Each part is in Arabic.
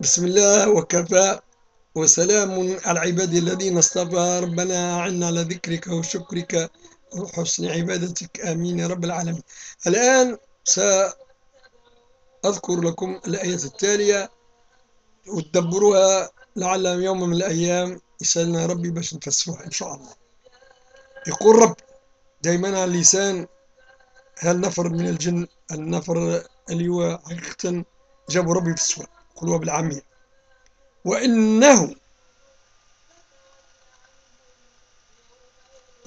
بسم الله وكفى وسلام على عبادي الذين اصطفى. ربنا عنا على ذكرك وشكرك وحسن عبادتك. آمين يا رب العالمين. الآن سأذكر لكم الآية التالية وتدبروها لعل يوم من الأيام يسألنا ربي باش نفسروها إن شاء الله. يقول رب دائما على اللسان هل نفر من الجن؟ النفر اللي هو حقيقة جابوا ربي في السورة قلوها بالعامية وإنه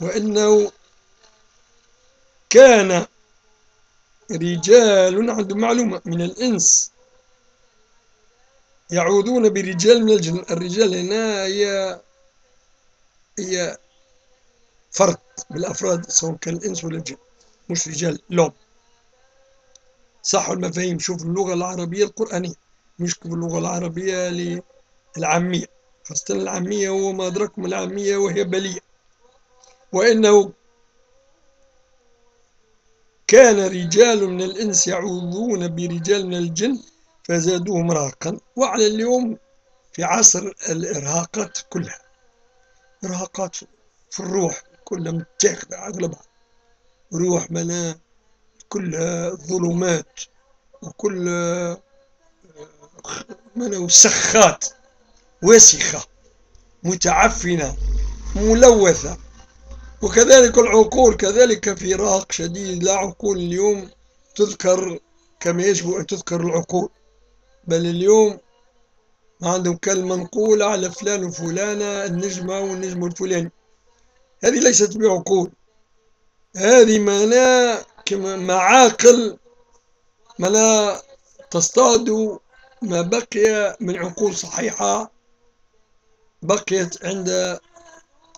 وإنه كان رجال عندهم معلومة من الإنس يعوذون برجال من الجن. الرجال هنا هي هي فرد بالأفراد سواء كان الإنس ولا الجن. مش رجال لوم صح المفاهيم؟ شوف اللغة العربية القرآنية. مش باللغة العربية العامية خاصة العامية هو ما أدركم العامية وهي بلية. وإنه كان رجال من الإنس يعوذون برجال من الجن فزادوهم رهقا وعلى اليوم في عصر الإرهاقات كلها. إرهاقات في الروح كلها متاخذة أغلبها روح منا كلها ظلمات وكل منه سخات وسخة متعفنة ملوثة. وكذلك العقول كذلك في راق شديد لا عقول اليوم تذكر كما يجب أن تذكر العقول بل اليوم ما عندهم كلمة نقول على فلان وفلانة النجمة والنجم الفلاني. هذه ليست بعقول. هذه معناه كما معاقل ما لا تصطاد ما بقي من عقول صحيحة بقيت عند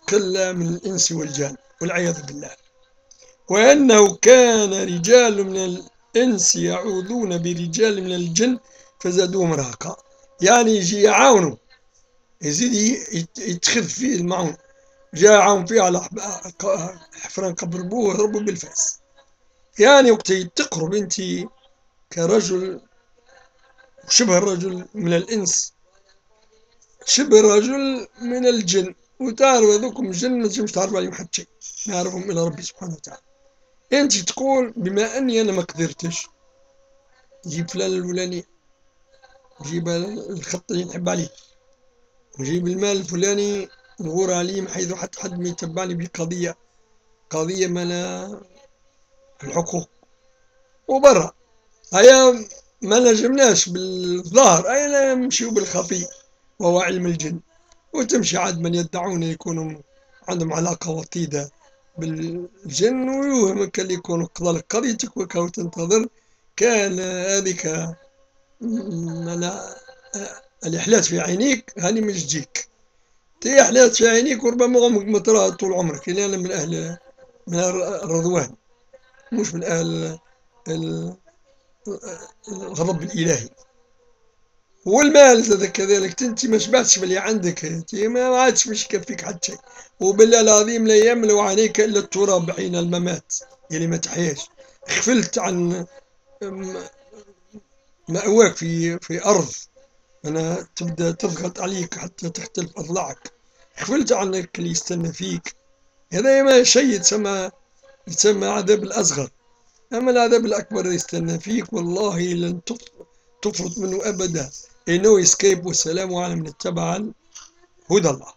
قلة من الإنس والجان والعياذ بالله. وأنه كان رجال من الإنس يعوذون برجال من الجن فزادوهم رهقا. يعني يجي يعاونوا يزيد يتخذ فيه المعون. جاء يعاون فيه على حفران قبر بوه هربوا بالفاس. يعني وقت تقرب أنت كرجل شبه الرجل من الإنس. شبه الرجل من الجن. وتعرف هذوكم الجن ما تجمش تعرف عليهم حتى شيء. ما يعرفهم إلا ربي سبحانه وتعالى. أنت تقول بما أني أنا ما قدرتش. جيب فلان الفلاني. جيب الخط اللي نحب عليه. وجيب المال الفلاني. نغور عليه ما حيث حتى حد ما يتبعني بقضية قضية مالا الحقوق. وبرا. هيا ما نجمناش بالظاهر أين نمشيو بالخفي وهو علم الجن. وتمشي عاد من يدعون يكونوا عندهم علاقة وطيدة بالجن ويوهمك اللي يكون قضى لك قضيتك وكاو تنتظر كان هذيك الإحلات في عينيك هاني مش تجيك. تي إحلات في عينيك وربما عمرك ما تراها طول عمرك لأن أنا من أهل من الرضوان. مش من أهل الغضب الإلهي. والمال كذلك. أنت ما شبعتش باللي عندك. أنت ما عادش باش يكفيك حتى شيء. وبالله العظيم لا يملو عليك إلا التراب حين الممات. يعني ما تحياش. غفلت عن مأواك في في أرض. أنا تبدأ تضغط عليك حتى تختلف أضلاعك. غفلت عنك اللي يستنى فيك. هذا ما شيء يتسمى يتسمى عذاب الأصغر. أما العذاب الأكبر يستنى فيك والله لن تفرط منه أبدا. إنه يسكيب والسلام على من اتبع هدى الله.